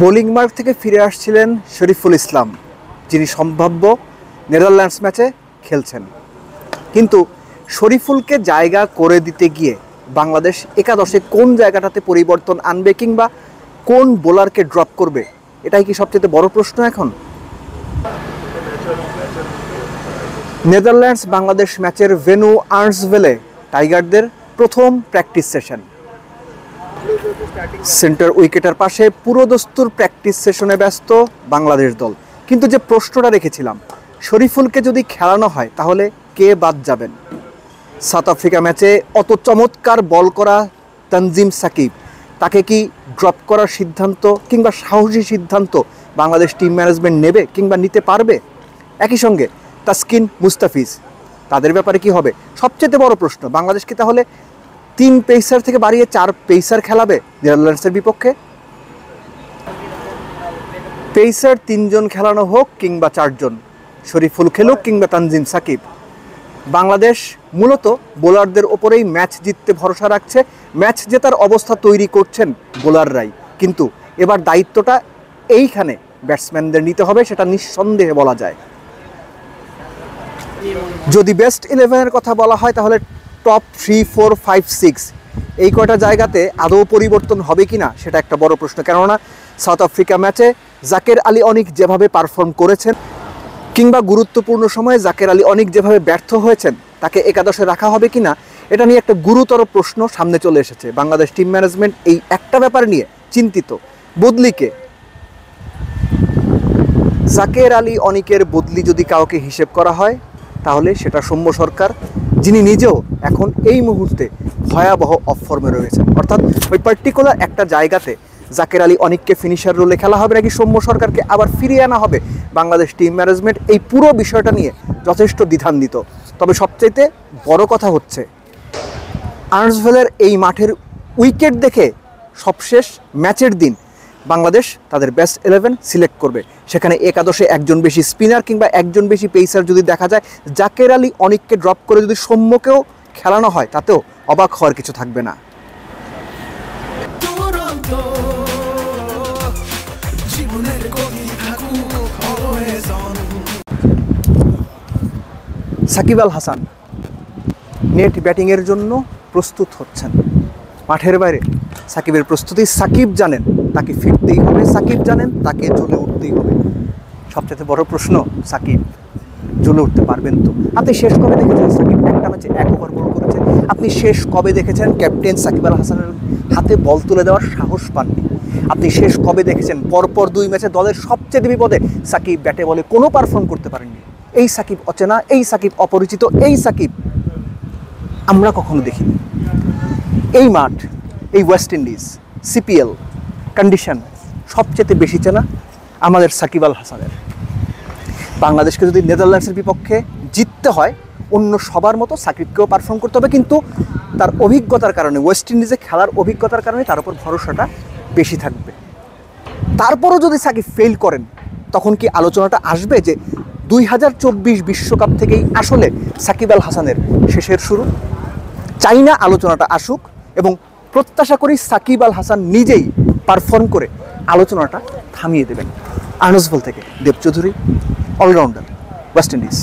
Bowling mark থেকে ফিরে আসছিলেন শরীফুল ইসলাম, যিনি সম্ভাব্য নেদারল্যান্ডস ম্যাচে খেলছেন। কিন্তু শরীফুলকে জায়গা করে দিতে গিয়ে বাংলাদেশ একাদশে কোন জায়গাটাতে পরিবর্তন আনবে কিংবা কোন বোলারকে ড্রপ করবে, এটাই কি সবচেয়ে বড় প্রশ্ন এখন? নেদারল্যান্ডস বাংলাদেশ ম্যাচের ভেনু আর্নসভেলে টাইগারদের প্রথম প্র্যাকটিস সেশন। সেন্টার উইকেটের পাশে পুরোদস্তুর প্র্যাকটিস সেশনে ব্যস্ত বাংলাদেশ দল। কিন্তু যে প্রশ্নটা রেখেছিলাম, শরীফুলকে যদি খেলানো হয়, তাহলে কে বাদ যাবেন? সাউথ আফ্রিকা ম্যাচে অত চমৎকার বল করা তানজিম সাকিব, তাকে কি ড্রপ করার সিদ্ধান্ত কিংবা সাহসী সিদ্ধান্ত বাংলাদেশ টিম ম্যানেজমেন্ট নেবে কিংবা নিতে পারবে? একই সঙ্গে তাসকিন মুস্তাফিজ, তাদের ব্যাপারে কি হবে? সবচেয়ে বড় প্রশ্ন, বাংলাদেশ কি তাহলে তিন পেসার থেকে বাড়িয়ে চার পেসার খেলাবে নেদারল্যান্ডসের বিপক্ষে। পেসার তিনজন খেলানো হোক কিংবা চারজন, শরীফুল খেলুক কিংবা তানজিম সাকিব। বাংলাদেশ মূলত বোলারদের ওপরেই ম্যাচ জিততে ভরসা রাখছে, ম্যাচ জেতার অবস্থা তৈরি করছেন বোলাররাই। কিন্তু এবার দায়িত্বটা এইখানে ব্যাটসম্যানদের নিতে হবে, সেটা নিঃসন্দেহে বলা যায়। যদি বেস্ট ইলেভেনের কথা বলা হয়, তাহলে top three four five six এই কয়টা জায়গাতে আদৌ পরিবর্তন হবে কি না সেটা একটা বড় প্রশ্ন। কেননা সাউথ আফ্রিকা ম্যাচে জাকের আলী অনিক যেভাবে পারফর্ম করেছেন কিংবা গুরুত্বপূর্ণ সময়ে জাকের আলী অনেক যেভাবে ব্যর্থ হয়েছেন, তাকে একাদশে রাখা হবে কিনা, এটা নিয়ে একটা গুরুতর প্রশ্ন সামনে চলে এসেছে। বাংলাদেশ টিম ম্যানেজমেন্ট এই একটা ব্যাপার নিয়ে চিন্তিত। বদলিকে। জাকের আলী অনিকের বদলি যদি কাউকে হিসেব করা হয়, তাহলে সেটা সৌম্য সরকার যিনি নিজেও এখন এই মুহূর্তে ভয়াবহ অফ ফর্মে রয়েছেন। অর্থাৎ ওই পার্টিকুলার একটা জায়গাতে জাকের আলী অনেককে ফিনিশার রোলে খেলা হবে নাকি সৌম্য সরকারকে আবার ফিরিয়ে আনা হবে? বাংলাদেশ টিম ম্যানেজমেন্ট এই পুরো বিষয়টা নিয়ে যথেষ্ট দ্বিধান্বিত। তবে সবচাইতে বড় কথা হচ্ছে আর্নসভেলের এই মাঠের উইকেট দেখে সবশেষ ম্যাচের দিন বাংলাদেশ তাদের বেস্ট ইলেভেন সিলেক্ট করবে। সেখানে একাদশে একজন বেশি স্পিনার কিংবা একজন বেশি পেসার যদি দেখা যায় জাকের আলী অনেককে ড্রপ করে যদি সৌম্যকেও খেলানো হয় তাতেও অবাক হওয়ার কিছু থাকবে না। সাকিব আল হাসান নেট ব্যাটিংয়ের জন্য প্রস্তুত হচ্ছেন। মাঠের বাইরে সাকিবের প্রস্তুতি সাকিব জানেন। তাকে ফিরতেই হবে। সাকিব জানেন, তাকে জ্বলে উঠতেই হবে। সবচেয়ে বড় প্রশ্ন, সাকিব জ্বলে উঠতে পারবেন তো? আপনি শেষ কবে দেখেছেন সাকিব? একটা ম্যাচে এক ওভার বল করেছে আপনি শেষ কবে দেখেছেন ক্যাপ্টেন সাকিব আল হাসানের হাতে বল তুলে দেওয়ার সাহস পাননি? আপনি শেষ কবে দেখেছেন? পরপর দুই ম্যাচে দলের সবচেয়ে বিপদে সাকিব ব্যাটে বলে কোনো পারফর্ম করতে পারেননি। এই সাকিব অচেনা, এই সাকিব অপরিচিত, এই সাকিব আমরা কখনো দেখিনি। এই মাঠ, এই ওয়েস্ট ইন্ডিজ, সিপিএল কন্ডিশন সবচেয়ে বেশি চেনা আমাদের সাকিব আল হাসানের। বাংলাদেশকে যদি নেদারল্যান্ডসের বিপক্ষে জিততে হয়, অন্য সবার মতো সাকিবকেও পারফর্ম করতে হবে, কিন্তু তার অভিজ্ঞতার কারণে ওয়েস্ট ইন্ডিজে খেলার অভিজ্ঞতার কারণে তার উপর ভরসাটা বেশি থাকবে। তারপরও যদি সাকিব ফেল করেন, তখন কি আলোচনাটা আসবে যে দুই হাজার চব্বিশ বিশ্বকাপ থেকেই আসলে সাকিব আল হাসানের শেষের শুরু? চাই না আলোচনাটা আসুক এবং প্রত্যাশা করি সাকিব আল হাসান নিজেই পারফর্ম করে আলোচনাটা থামিয়ে দেবেন। আনসবল থেকে Dev Chowdhury allrounder West Indies